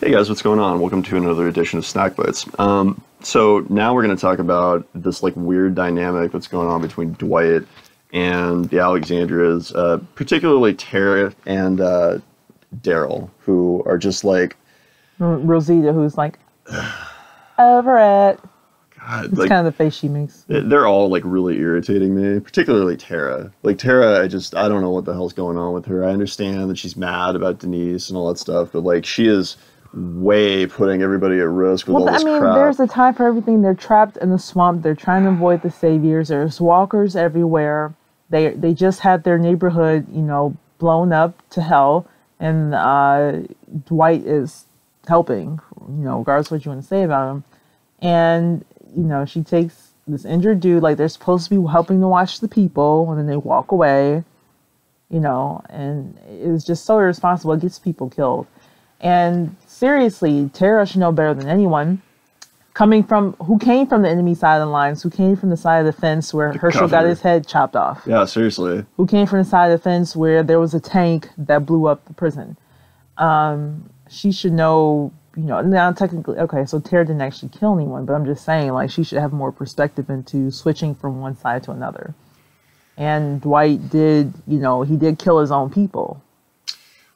Hey guys, what's going on? Welcome to another edition of Snack Bites. Um, so now we're going to talk about this like weird dynamic that's going on between Dwight and the Alexandrias, uh, particularly Tara and uh, Daryl, who are just like Rosita, who's like, over it. God, It's like kind of the face she makes. they're all like really irritating me, particularly Tara. Like Tara, I just I don't know what the hell's going on with her. I understand that she's mad about Denise and all that stuff, but like she is way putting everybody at risk with Well, all I mean, crap. there's a time for everything. They're trapped in the swamp. They're trying to avoid the saviors. There's walkers everywhere. They they just had their neighborhood, you know, blown up to hell, and uh, Dwight is helping. You know, regardless of what you want to say about him, and you know, she takes this injured dude like they're supposed to be helping to watch the people, and then they walk away. You know, and it's just so irresponsible. It gets people killed. And seriously, Tara should know better than anyone. Coming from who came from the enemy side of the lines, who came from the side of the fence where Hershel got his head chopped off, yeah, seriously. who came from the side of the fence where there was a tank that blew up the prison. Um, she should know, you know, now technically, okay, so Tara didn't actually kill anyone, but I'm just saying, like, she should have more perspective into switching from one side to another. And Dwight did, you know, he did kill his own people.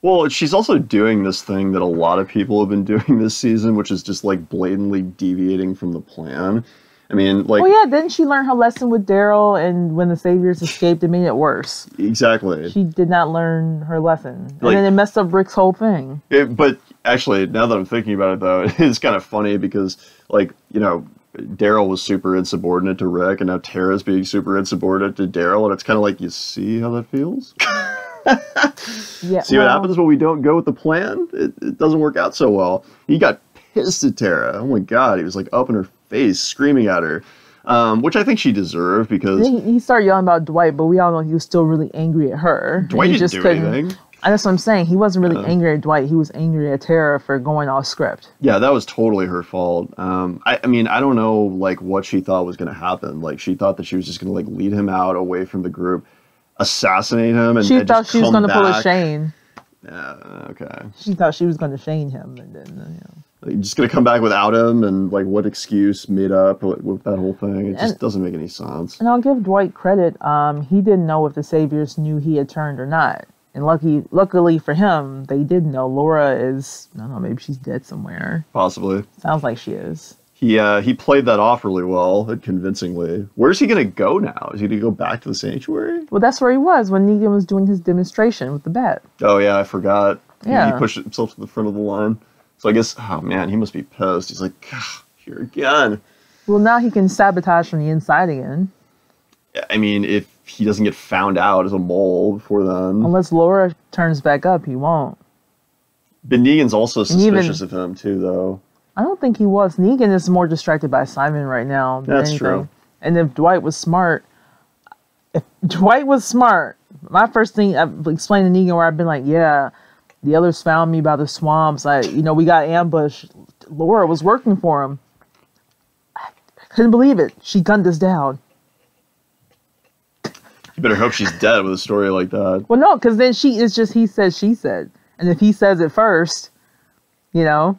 Well, she's also doing this thing that a lot of people have been doing this season, which is just like blatantly deviating from the plan. I mean, like Well, yeah, didn't she learn her lesson with Daryl? And when the Saviors escaped, it made it worse. exactly. She did not learn her lesson, and Like- then it messed up Rick's whole thing. It, but actually, now that I'm thinking about it, though, it's kind of funny because, like, you know, Daryl was super insubordinate to Rick, and now Tara's being super insubordinate to Daryl, and it's kind of like, you see how that feels? Yeah, see what well, happens when we don't go with the plan? It, it doesn't work out so well. He got pissed at Tara. Oh my god, he was like up in her face, screaming at her, um, which I think she deserved because He, he started yelling about Dwight, but we all know he was still really angry at her. Dwight he didn't do anything. And that's what I'm saying. He wasn't really angry at Dwight. He was angry at Tara for going off script. Yeah, that was totally her fault. Um, I, I mean, I don't know like what she thought was going to happen. Like she thought that she was just going to like lead him out away from the group, assassinate him, and She and thought just she was going to pull a. Shane. Yeah, okay. She thought she was going to Shane him, and then you know. Like, just going to come back without him, and like what excuse made up with, that whole thing? It just And- doesn't make any sense. And I'll give Dwight credit. Um, he didn't know if the Saviors knew he had turned or not. And lucky, luckily for him, they did know. Laura is, I don't know, maybe she's dead somewhere. Possibly. Sounds like she is. He uh, he played that off really well and convincingly. Where's he going to go now? Is he going to go back to the sanctuary? Well, that's where he was when Negan was doing his demonstration with the bat. Oh yeah, I forgot. He- He pushed himself to the front of the line. So I guess, oh man, he must be pissed. He's like, here again. Well, now he can sabotage from the inside again. I mean, if he doesn't get found out as a mole before then, Unless Laura turns back up, he won't. but Negan's also even- suspicious of him too, though. I don't think he was. Negan is more distracted by Simon right now. Than That's anything. true. And if Dwight was smart, if Dwight was smart, my first thing I've explained to Negan where I've been like, yeah, the others found me by the swamps. I, you know, we got ambushed. Laura was working for him. I couldn't believe it. She gunned us down. You better hope she's dead with a story like that. Well, no, because then she is just he said, she said. And if he says it first, you know,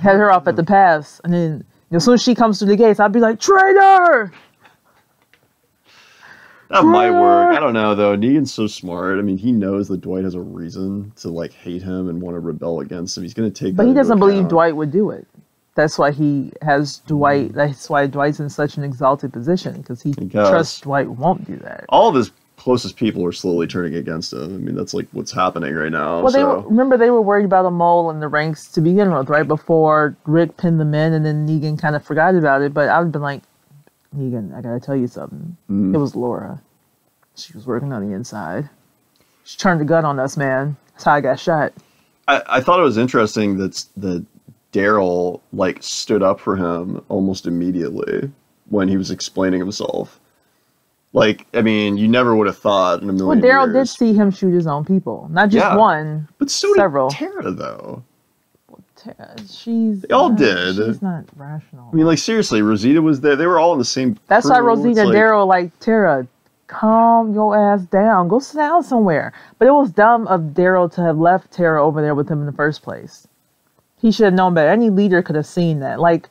head her off at the pass. And then you know, as soon as she comes through the gates, I'd be like, traitor! That might work. I don't know though. Negan's so smart. I mean, he knows that Dwight has a reason to like hate him and want to rebel against him. He's going to take. But he doesn't believe. Dwight would do it. That's why he has Dwight. Mm. That's why Dwight's in such an exalted position because he trusts Dwight won't do that. All of his closest people are slowly turning against him. I mean, that's like what's happening right now. Well, they were, remember they were worried about a mole in the ranks to begin with, right before Rick pinned them in, and then Negan kind of forgot about it. But I've been like, Negan, I gotta tell you something. Mm. It was Laura. She was working on the inside. She turned the gun on us, man. That's how I got shot. I, I thought it was interesting that that Daryl like stood up for him almost immediately when he was explaining himself. Like, I mean, you never would have thought in a Well, million Daryl did see him shoot his own people, not just Yeah. one. but so several. did Tara, though. Tara, She's They all not- did. She's not rational. I mean, like seriously, Rosita was there. They were all in the same. That's why. Rosita and like- Daryl like Tara, calm your ass down. Go sit down somewhere. But it was dumb of Daryl to have left Tara over there with him in the first place. he should have known better. Any leader could have seen that. Like,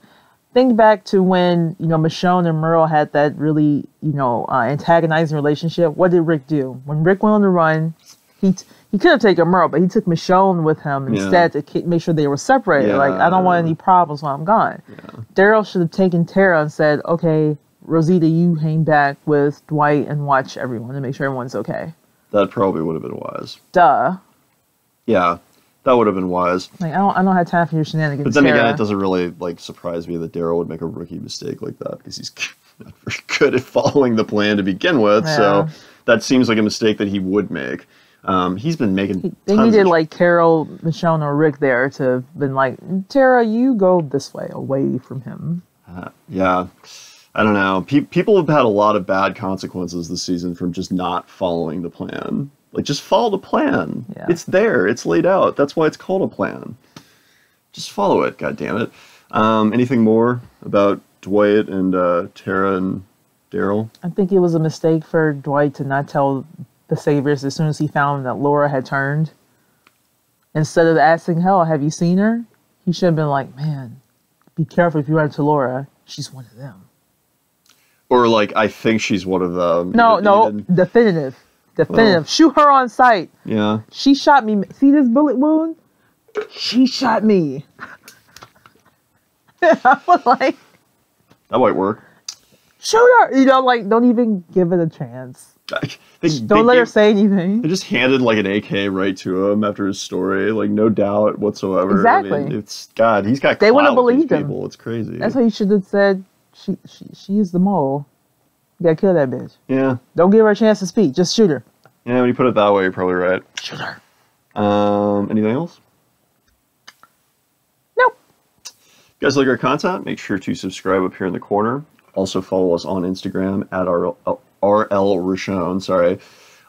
think back to when you know Michonne and Merle had that really you know uh, antagonizing relationship. What did Rick do when Rick went on the run? He t- he could have taken Merle, but he took Michonne with him Yeah. instead to ke- make sure they were separated. Like, I don't want any problems while I'm gone. Yeah. Daryl should have taken Tara and said, "Okay, Rosita, you hang back with Dwight and watch everyone and make sure everyone's okay." That probably would have been wise. Duh. Yeah, that would have been wise. Like I don't, I don't have time for your shenanigans. But then again, it doesn't really like surprise me that Daryl would make a rookie mistake like that because he's not very good at following the plan to begin with. So that seems like a mistake that he would make. Um, he's been making. They tons needed like Carol, Michonne, or Rick there to have been like, Tara, you go this way, away from him. Uh, yeah, I don't know. Pe- people have had a lot of bad consequences this season from just not following the plan. Like, just follow the plan. Yeah. It's there. It's laid out. That's why it's called a plan. Just follow it. God damn it. Um, anything more about Dwight and uh, Tara and Daryl? I think it was a mistake for Dwight to not tell the Saviors as soon as he found that Laura had turned. Instead of asking, "Hell, have you seen her?" He should have been like, "Man, be careful if you run to Laura. She's one of them." Or like, I think she's one of them. No, Even- no, even- definitive, definitive. Well- Shoot her on sight. yeah. She shot me. See this bullet wound? She shot me. I was like, That might work. shoot her. You know, like, don't even give it a chance. They, Don't they let her say anything. They just handed like an AK right to him after his story, like no doubt whatsoever. I mean, Exactly. it's God. He's got. They wouldn't believed him. It's crazy. That's why you should have said, she, she, she is the mole. Gotta kill that bitch. yeah, Don't give her a chance to speak. Just shoot her. yeah. When you put it that way, you're probably right. Shoot her. Um, anything else? Nope. If you guys like our content, make sure to subscribe up here in the corner. Also follow us on Instagram at RL, RL Richonne, sorry,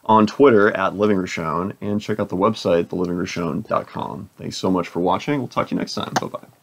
on Twitter at Living Richonne, and check out the website, thelivingrichonne.com. Thanks so much for watching. We'll talk to you next time. Bye bye.